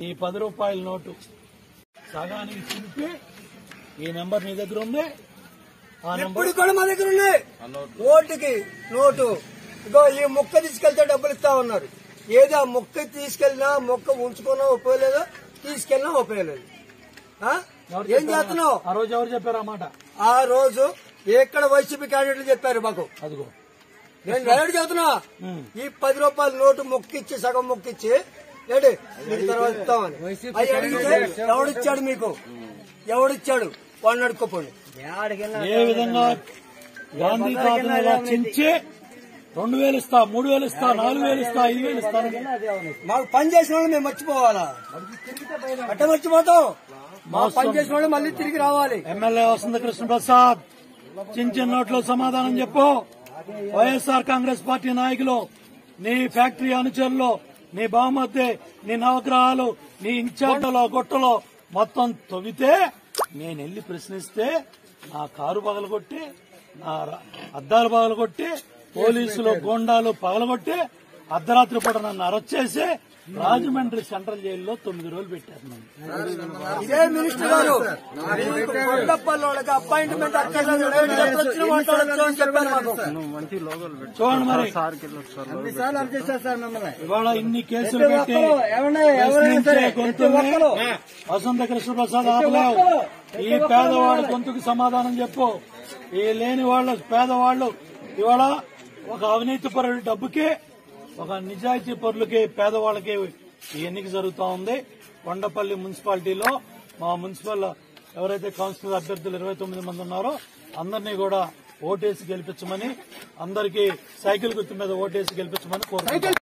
ఈ పది రూపాయల నోటు. సగానికి చింపి ఈ నెంబర్ నీ దగ్గర ఉంది? ఆ నెంబర్ ఇప్పుడు కూడా మా దగ్గర ఉంది. ఓటుకి నోటు. ఇగో ఈ మొక్క తీసుకెళ్తే డబ్బులు ఇస్తా ఉన్నారు. ఏదో ఆ మొక్క తీసుకెళ్ళినా మొక్క ఉంచుకున్నా ఉపయోగలేదు? తీసుకెళ్ళినా ఉపయోగలేదు. ఆ? ఏం? చేస్తున్నావు? ఆ రోజు ఎవరు చెప్పారు ఆ మాట? ఆ రోజు ఎక్కడ వైసీపీ క్యాండిడేట్లు చెప్పారు మాకు. అదిగో. నేను డైరెక్ట్ చెబుతున్నా ఉమ్. ఈ పది రూపాయల నోటు మొక్కిచ్చి సగం మొక్కిచ్చి ఏంటి మీకు తర్వాత ఇస్తామని. అవి అడిగితే ఎవడిచ్చాడు మీకు? ఎవడిచ్చాడు వాడిని అడుక్కోపోండి. ఏ విధంగా గాంధీ తాతను ఇలా చించి రెండు వేలు ఇస్తా మూడు వేలు ఇస్తా నాలుగు వేలు ఇస్తా ఐదు వేలు ఇస్తా మాకు పని చేసిన వాళ్ళు మేము మర్చిపోవాలా? అట్ట మర్చిపోతాం. మా పని చేసిన వాళ్ళు మళ్ళీ తిరిగి రావాలి. ఎమ్మెల్యే వసంత కృష్ణ ప్రసాద్ చిన్న చిన్న నోట్లో సమాధానం చెప్పు. వైఎస్ఆర్ కాంగ్రెస్ పార్టీ నాయకులు నీ ఫ్యాక్టరీ అనుచరులు నీ బామద్దే నీ నవగ్రహాలు నీ ఇన్ఛార్జ్లో గుట్టలో మొత్తం తవ్వితే నేను వెళ్ళి ప్రశ్నిస్తే నా కారు పగలగొట్టి నా అద్దాలు పగలగొట్టి పోలీసులు గోండాలు పగలగొట్టి అర్ధరాత్రి పూట నన్ను అరెస్ట్ చేసి రాజమండ్రి సెంట్రల్ జైల్లో తొమ్మిది రోజులు పెట్టారు నన్ను ఇదే మినిస్టర్ గారు అపాయింట్మెంట్ చూడండి మరి ఇవాళ ఇన్ని కేసులు పెట్టి వసంత కృష్ణ ప్రసాద్ ఆపలేవు ఈ పేదవాడి గొంతుకు సమాధానం చెప్పు ఈ లేని వాళ్ళ పేదవాళ్ళు ఇవాళ ఒక అవినీతి పరుల డబ్బుకి ఒక నిజాయితీ పరులకి పేదవాళ్ళకి ఈ ఎన్నిక జరుగుతా ఉంది. కొండపల్లి మున్సిపాలిటీలో మా మున్సిపల్ ఎవరైతే కౌన్సిలర్ అభ్యర్థులు ఇరవై తొమ్మిది మంది ఉన్నారో అందరినీ కూడా ఓటేసి గెలిపించమని అందరికీ సైకిల్ గుర్తు మీద ఓటేసి గెలిపించమని కోరుతున్నాను